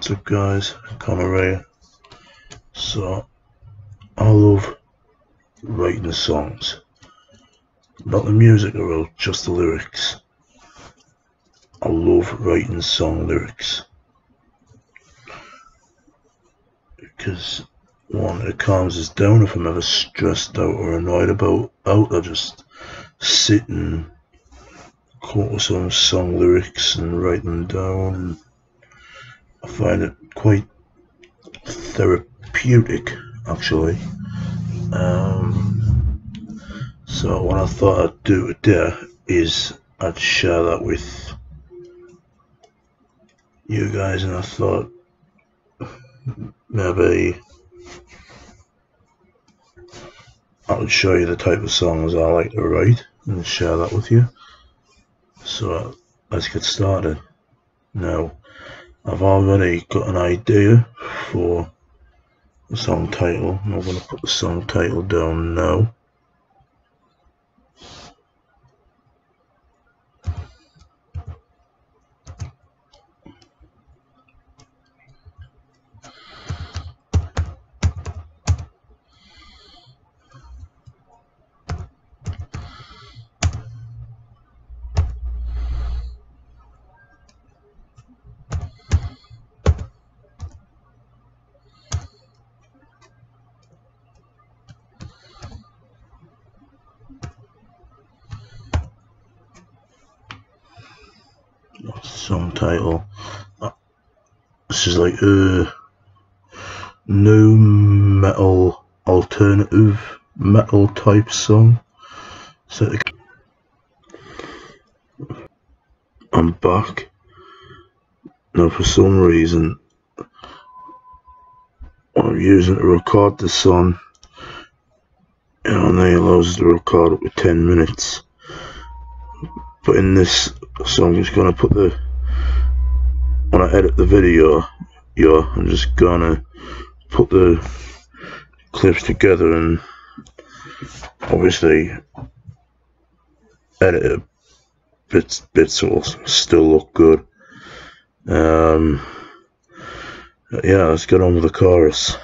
What's up guys, Ray. So, I love writing songs. Not the music wrote, just the lyrics. I love writing song lyrics. Because, one, it calms us down if I'm ever stressed out or annoyed about out. I just sit and quote some song lyrics and write them down. I find it quite therapeutic, actually. Um, so what I thought I'd do today is I'd share that with you guys, and I thought maybe I would show you the type of songs I like to write and share that with you. So let's get started. Now, I've already got an idea for the song title. I'm going to put the song title down now. Song title. Uh, this is like uh, nu metal alternative metal type song. So I'm back. Now for some reason I'm using to record the song and only allows us to record up to 10 minutes but in this song I'm just gonna put the when I edit the video yeah I'm just gonna put the clips together and obviously edit it. Bits bits will still look good. Um yeah let's get on with the chorus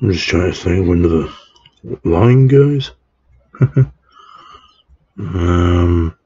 I'm just trying to think when the line goes. um,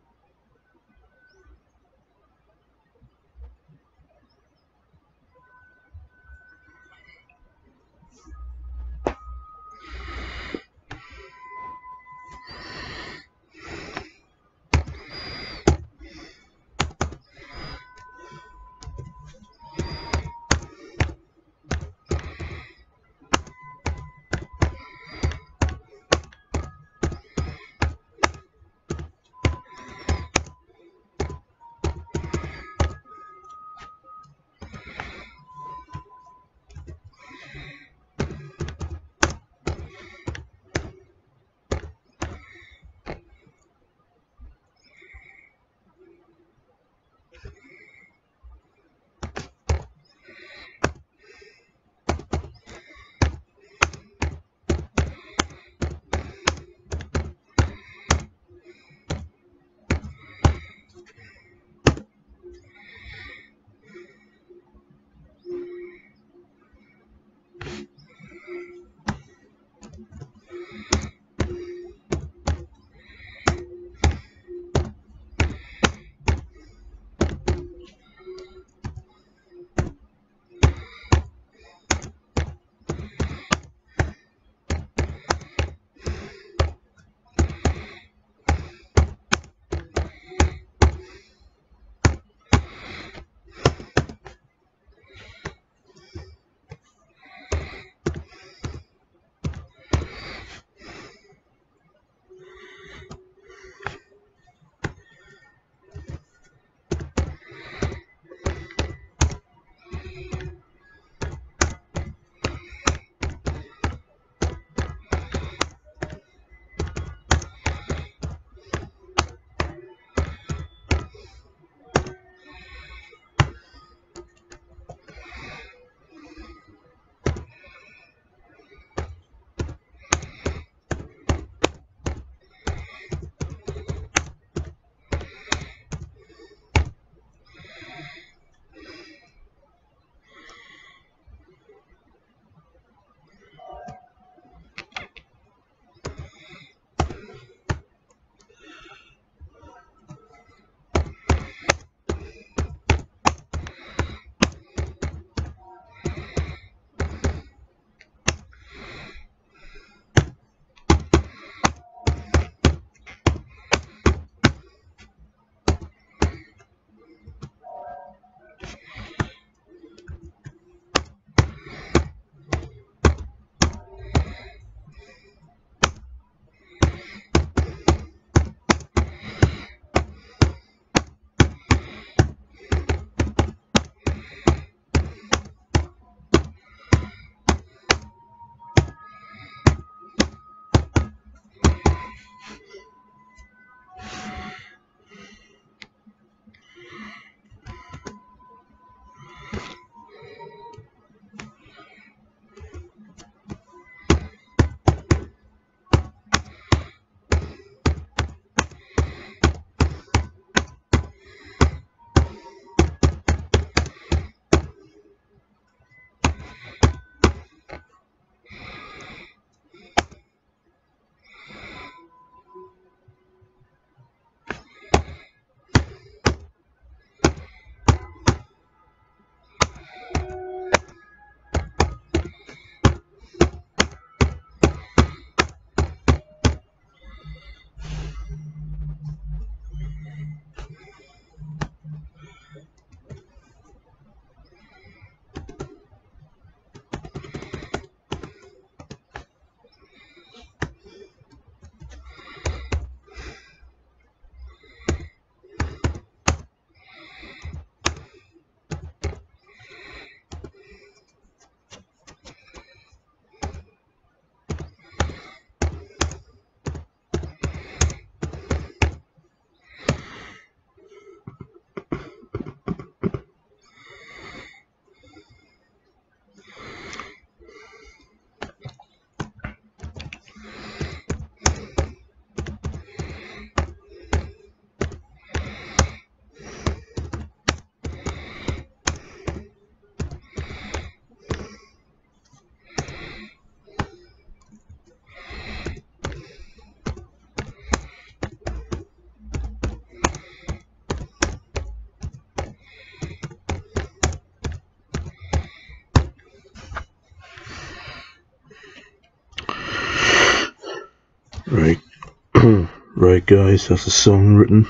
Right guys, that's the song written.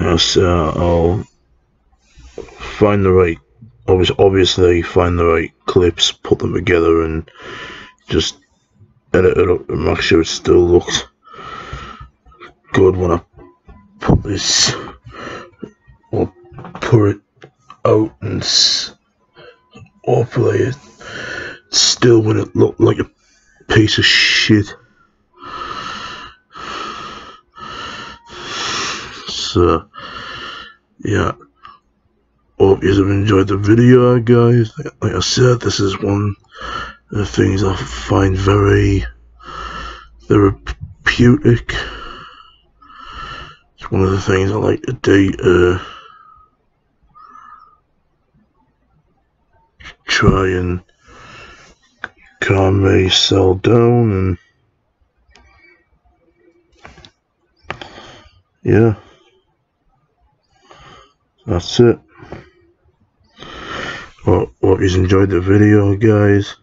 Yes, uh, I'll find the right, obviously find the right clips, put them together and just edit it up and make sure it still looks good when I put this or put it out and or play it still when it looked like a piece of shit. So, yeah. Hope you have enjoyed the video, guys. Like I said, this is one of the things I find very therapeutic. It's one of the things I like to do. Uh, try and calm myself down and yeah that's it. Well, hope you enjoyed the video guys.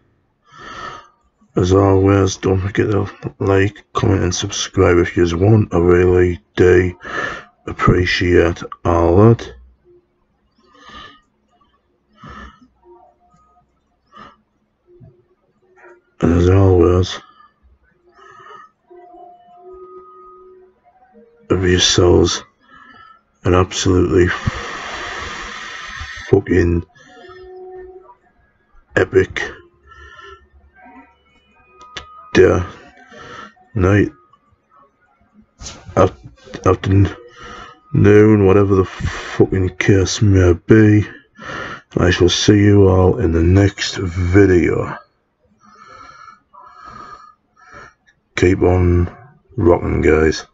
As always don't forget to like comment and subscribe if you want. I really do appreciate all that. And as always of yourselves an absolutely fucking epic day, night, afternoon, noon, whatever the fucking case may be. I shall see you all in the next video. Keep on rocking, guys.